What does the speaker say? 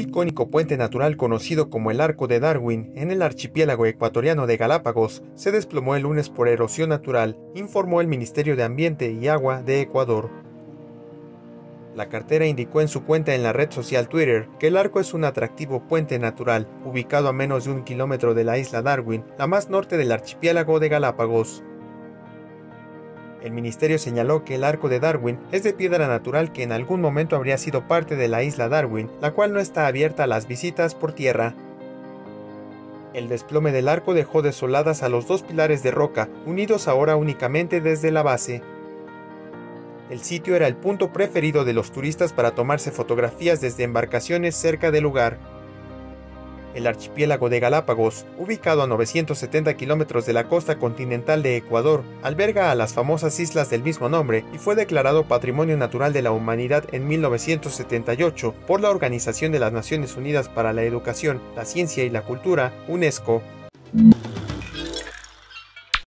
icónico puente natural conocido como el Arco de Darwin en el archipiélago ecuatoriano de Galápagos se desplomó el lunes por erosión natural, informó el Ministerio de Ambiente y Agua de Ecuador. La cartera indicó en su cuenta en la red social Twitter que el arco es un atractivo puente natural, ubicado a menos de un kilómetro de la isla Darwin, la más norte del archipiélago de Galápagos. El ministerio señaló que el arco de Darwin es de piedra natural que en algún momento habría sido parte de la isla Darwin, la cual no está abierta a las visitas por tierra. El desplome del arco dejó desoladas a los dos pilares de roca, unidos ahora únicamente desde la base. El sitio era el punto preferido de los turistas para tomarse fotografías desde embarcaciones cerca del lugar. El archipiélago de Galápagos, ubicado a 970 kilómetros de la costa continental de Ecuador, alberga a las famosas islas del mismo nombre y fue declarado Patrimonio Natural de la Humanidad en 1978 por la Organización de las Naciones Unidas para la Educación, la Ciencia y la Cultura, UNESCO.